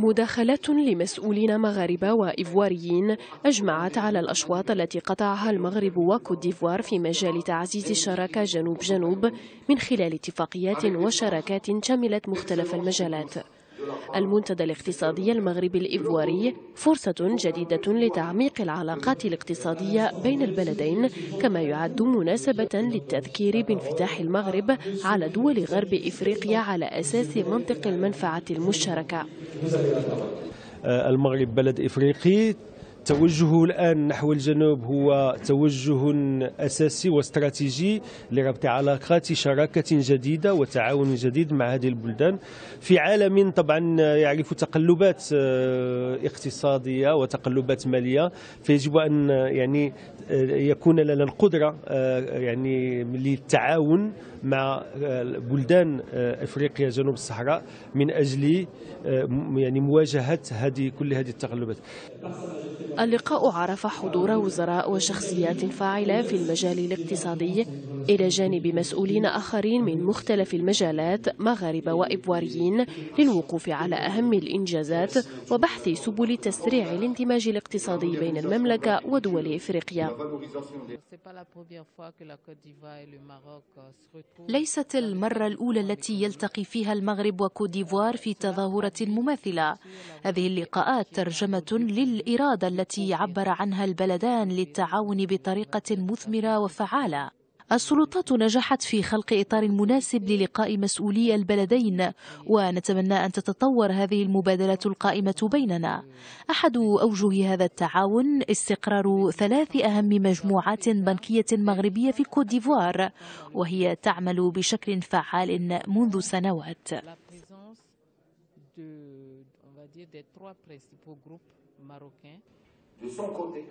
مداخلات لمسؤولين مغاربة وإيفواريين أجمعت على الأشواط التي قطعها المغرب وكوت ديفوار في مجال تعزيز الشراكة جنوب-جنوب من خلال اتفاقيات وشراكات شملت مختلف المجالات. المنتدى الاقتصادي المغربي الإيفواري فرصة جديدة لتعميق العلاقات الاقتصادية بين البلدين كما يعد مناسبة للتذكير بانفتاح المغرب على دول غرب إفريقيا على أساس منطق المنفعة المشتركة. المغرب بلد إفريقي توجهه الآن نحو الجنوب هو توجه أساسي واستراتيجي لربط علاقات شراكة جديدة وتعاون جديد مع هذه البلدان في عالم طبعا يعرف تقلبات اقتصادية وتقلبات مالية فيجب أن يعني يكون لنا القدرة يعني للتعاون مع بلدان أفريقيا جنوب الصحراء من أجل يعني مواجهة هذه كل هذه التقلبات. اللقاء عرف حضور وزراء وشخصيات فاعلة في المجال الاقتصادي إلى جانب مسؤولين آخرين من مختلف المجالات مغاربه وايفواريين للوقوف على أهم الإنجازات وبحث سبل تسريع الاندماج الاقتصادي بين المملكة ودول إفريقيا. ليست المرة الأولى التي يلتقي فيها المغرب وكوديفوار في تظاهرة مماثلة هذه اللقاءات ترجمة للإرادة التي عبر عنها البلدان للتعاون بطريقة مثمرة وفعالة. السلطات نجحت في خلق إطار مناسب للقاء مسؤولي البلدين ونتمنى أن تتطور هذه المبادلة القائمة بيننا. أحد أوجه هذا التعاون استقرار ثلاث أهم مجموعات بنكية مغربية في كوت ديفوار وهي تعمل بشكل فعال منذ سنوات.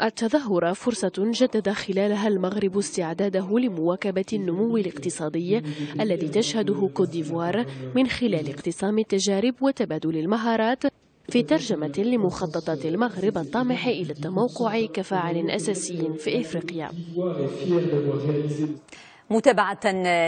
التظاهرة فرصة جدد خلالها المغرب استعداده لمواكبة النمو الاقتصادي الذي تشهده كوت ديفوار من خلال اقتسام التجارب وتبادل المهارات في ترجمة لمخططات المغرب الطامح إلى التموقع كفاعل أساسي في إفريقيا. متابعة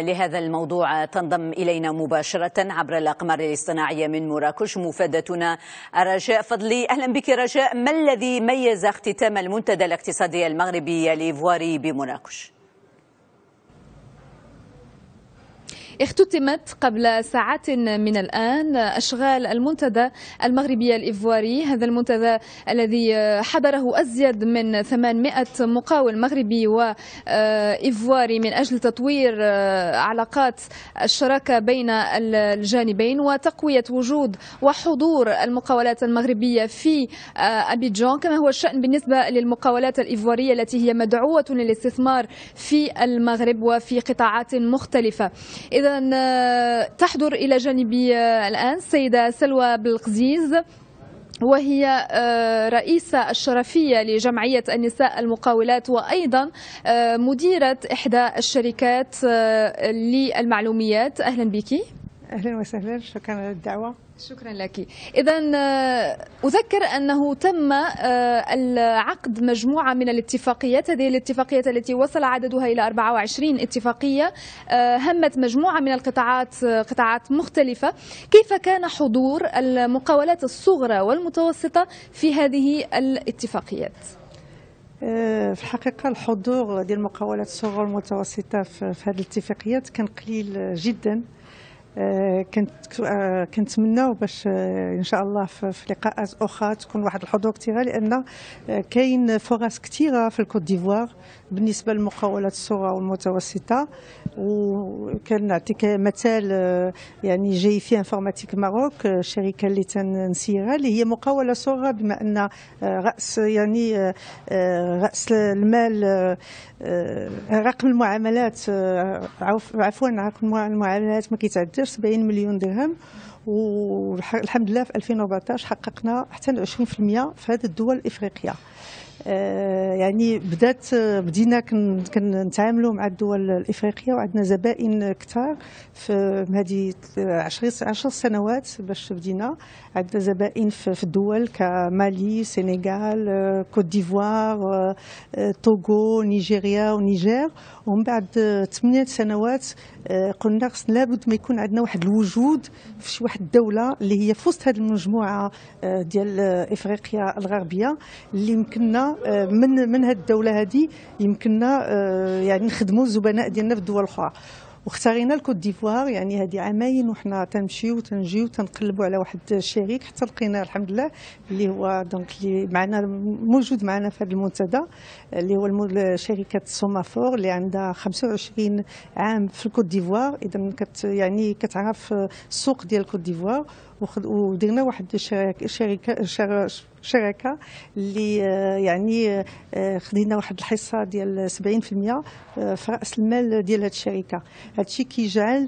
لهذا الموضوع تنضم إلينا مباشرة عبر الأقمار الاصطناعية من مراكش مفادتنا رجاء فضلي أهلا بك رجاء ما الذي ميز اختتام المنتدى الاقتصادي المغربي الإيفواري بمراكش؟ اختتمت قبل ساعات من الآن أشغال المنتدى المغربي الإيفواري. هذا المنتدى الذي حضره أزيد من 800 مقاول مغربي وإيفواري من أجل تطوير علاقات الشراكة بين الجانبين وتقوية وجود وحضور المقاولات المغربية في أبيجان. كما هو الشأن بالنسبة للمقاولات الإيفوارية التي هي مدعوة للاستثمار في المغرب وفي قطاعات مختلفة. إذا تحضر إلى جانبي الآن السيدة سلوى بالقزيز وهي رئيسة الشرفية لجمعية النساء المقاولات وأيضا مديرة إحدى الشركات للمعلوميات. أهلا بك. أهلا وسهلا. شكرا على الدعوة. شكرا لك. إذا أذكر أنه تم العقد مجموعة من الاتفاقيات. هذه الاتفاقيات التي وصل عددها إلى 24 اتفاقية. همت مجموعة من القطاعات قطاعات مختلفة. كيف كان حضور المقاولات الصغرى والمتوسطة في هذه الاتفاقيات؟ في الحقيقة الحضور ديال المقاولات الصغرى والمتوسطة في هذه الاتفاقيات كان قليل جدا. كنت كنتمناو باش إن شاء الله في لقاءات أخرى تكون واحد الحضور كثيره لأن كاين فرص كثيره في الكوت ديفوار بالنسبة للمقاولات الصغرى والمتوسطة وكان نعطيك مثال يعني GFI Informatique Maroc الشركة اللي تنسيرها اللي هي مقاولة صغرى بما أن رأس يعني رأس المال رقم المعاملات عفوا رقم المعاملات ما كيتعداش 70 مليون درهم والحمد لله في 2014 حققنا حتى 20% في هذه الدول الإفريقية. يعني بدات بدينا كنتعاملوا مع الدول الإفريقية وعندنا زبائن كثار في هذه 10 10 سنوات باش بدينا. عندنا زبائن في الدول كمالي سينيغال كوت ديفوار توغو نيجيريا ونيجير. ومن بعد ثمانية سنوات قلنا خصنا لابد ما يكون عندنا واحد الوجود في شي واحد الدولة اللي هي في وسط هذه المجموعة ديال إفريقيا الغربية اللي يمكننا من من هذه الدولة هذه يمكننا يعني نخدموا الزبناء ديالنا في الدول الأخرى. واختارينا الكوت ديفوار يعني هذه عامين وحنا تنمشيو وتنجيو تنقلبوا على واحد الشريك حتى لقينا الحمد لله اللي هو donc اللي معنا موجود معنا في هذا المنتدى اللي هو شركة سومافور اللي عندها 25 عام في الكوت ديفوار. إذا كت يعني كتعرف السوق ديال الكوت ديفوار ودرنا واحد الشركة شركة اللي يعني خدينا واحد الحصة ديال 70% في رأس المال ديال هذه الشركة. هذا الشيء كيجعل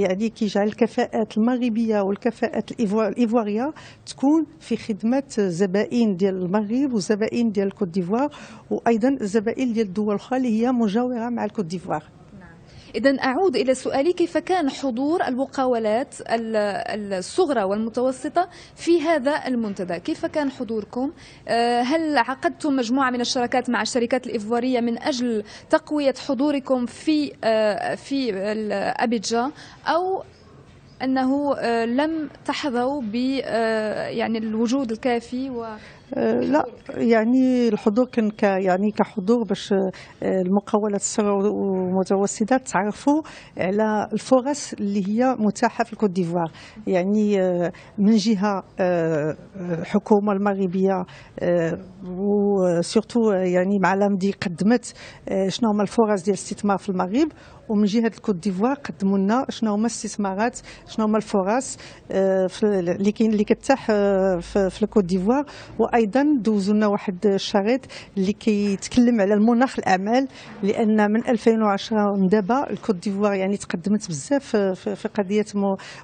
يعني كيجعل الكفاءات المغربية والكفاءات الإيفوارية تكون في خدمة زبائن ديال المغرب وزبائن ديال الكوت ديفوار وأيضا الزبائن ديال الدول الأخرى اللي هي مجاورة مع الكوت ديفوار. إذا أعود إلى سؤالي كيف كان حضور المقاولات الصغرى والمتوسطة في هذا المنتدى؟ كيف كان حضوركم؟ هل عقدتم مجموعة من الشراكات مع الشركات الإيفوارية من أجل تقوية حضوركم في في أبيجا أو أنه لم تحظوا ب يعني الوجود الكافي و لا يعني الحضور كان ك يعني كحضور باش المقاولات الصغرى والمتوسطات تعرفوا على الفرص اللي هي متاحة في الكوت ديفوار. يعني من جهة الحكومة المغربية و surtout يعني مع l'AMDI قدمت شنو هما الفرص ديال الاستثمار في المغرب. ومن جهة الكوت ديفوار قدموا لنا شنو هما الاستثمارات شنو هما الفرص اللي كاين اللي كتاح في الكوت ديفوار. وأيضا دوزوا لنا واحد الشريط اللي كيتكلم على المناخ الأعمال لأن من 2010 من دابا الكوت ديفوار يعني تقدمت بزاف في قضية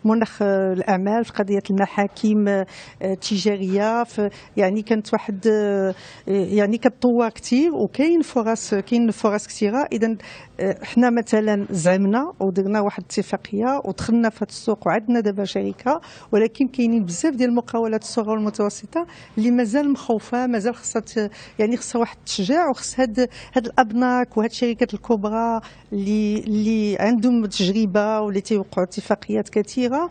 مناخ الأعمال في قضية المحاكم التجارية يعني كانت واحد يعني كتطور كثير وكاين فرص كاين فرص كثيره اذا إحنا مثلا زعمنا ودرنا واحد الاتفاقيه ودخلنا في هذا السوق وعندنا دابا شركة ولكن كاينين بزاف ديال المقاولات الصغرى والمتوسطة اللي مازال مخوفة مازال خصها يعني خصها واحد التشجيع وخص هاد هاد الأبناك وهاد الشركات الكبرى اللي اللي عندهم تجربة واللي تيوقعوا اتفاقيات كثيرة.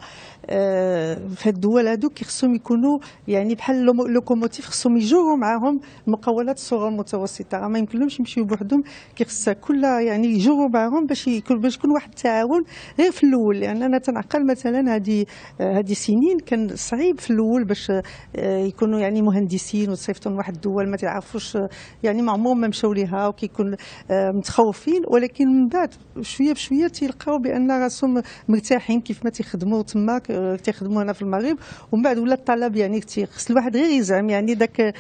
في هاد الدول هادو كيخصهم يكونوا يعني بحال لوكوموتيف خصهم يجروا معاهم المقاولات الصغرى والمتوسطه ما يمكنلهمش يمشيو بوحدهم كيخصها كل يعني يجروا معاهم باش يكون باش يكون واحد التعاون غير في الأول. يعني أنا تنعقل مثلا هذه هذه سنين كان صعيب في الأول باش يكونوا يعني مهندسين وتصيفطوا واحد الدول ما تعرفوش يعني ما ما مشاو ليها وكيكون متخوفين. ولكن من بعد شوية بشوية تيلقاو بأن راسهم مرتاحين كيف ما تيخدموا تما تيخدموا هنا في المغرب. ومن بعد ولا الطلب يعني خص الواحد غير يزعم. يعني ذاك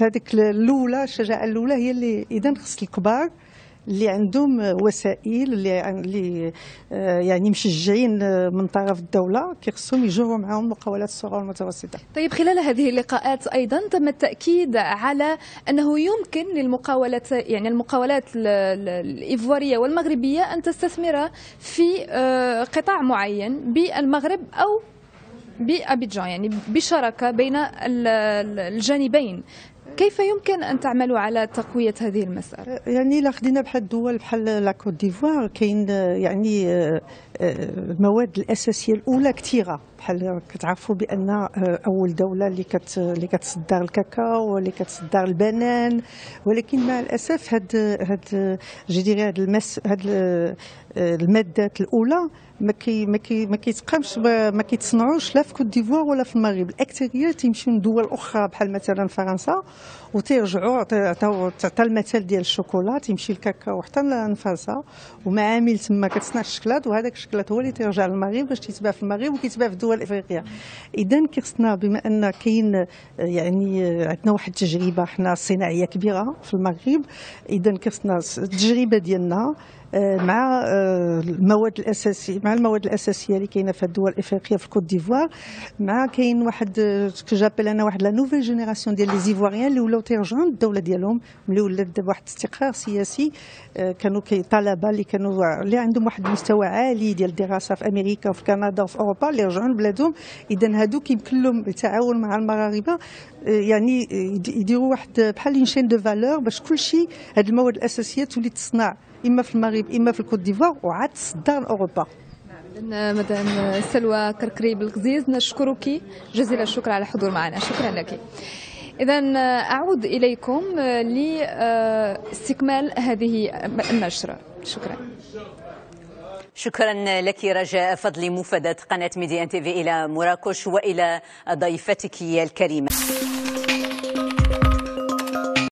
هذيك الأولى الشجاعة الأولى هي اللي إذا خص الكبار اللي عندهم وسائل اللي اللي يعني مشجعين من طرف الدولة كيخصهم يجروا معهم المقاولات الصغرى والمتوسطة. طيب خلال هذه اللقاءات أيضا تم التأكيد على أنه يمكن للمقاولات يعني المقاولات الإيفوارية والمغربية أن تستثمر في قطاع معين بالمغرب أو بأبيجان يعني بشراكة بين الجانبين كيف يمكن أن تعملوا على تقوية هذه المسألة؟ يعني إلا خدينا بحال الدول بحال لا كوت ديفوار كاين يعني المواد الأساسية الأولى كثيرة بحال كتعرفوا بأن أول دولة اللي كت اللي كتصدر الكاكاو واللي كتصدر البنان ولكن مع الأسف هاد هاد جديري هاد المس هاد المادات الأولى ما كي ما كي ما كيتقامش ما كيتصنعوش لا في كوت ديفوار ولا في المغرب. الاكثريه تيمشيو لدول أخرى بحال مثلا فرنسا وتيرجعوا تعطى المثال ديال الشوكولا تيمشي الكاكاو حتى لفرنسا ومعامل تما كتصنع الشكلات وهذاك الشكلات هو اللي تيرجع للمغرب باش تيتباع في المغرب وكيتباع في الدول الإفريقية. اذا كيخصنا بما أن كاين يعني عندنا واحد التجربة حنا صناعية كبيرة في المغرب. اذا كيخصنا التجربة ديالنا مع آه، المواد الأساسية مع المواد الأساسية اللي كاينة في الدول الإفريقية في الكوت ديفوار. مع كاين واحد j'appelle أنا واحد la nouvelle génération ديال les Ivoiriens اللي ولاو تيرجعون الدولة ديالهم. اللي ولات واحد الاستقرار سياسي كانوا كي طلبة اللي كانوا اللي عندهم واحد المستوى عالي ديال الدراسة في أمريكا وفي كندا وفي أوروبا اللي رجعوا لبلادهم. اذا هذوك يمكن لهم التعاون مع المغاربة. يعني يديروا واحد بحال chaîne de valeur باش كل شيء هذه المواد الأساسية تولي تصنع. إما في المغرب إما في الكوت ديفوار وعاد تصدر لأوروبا. مدام سلوى كركري بالغزيز نشكرك جزيل الشكر على الحضور معنا. شكرا لك. إذا أعود إليكم لاستكمال هذه النشرة. شكرا. شكرا لك رجاء فضل موفدة قناة Medi1 TV إلى مراكش وإلى ضيفتك الكريمة.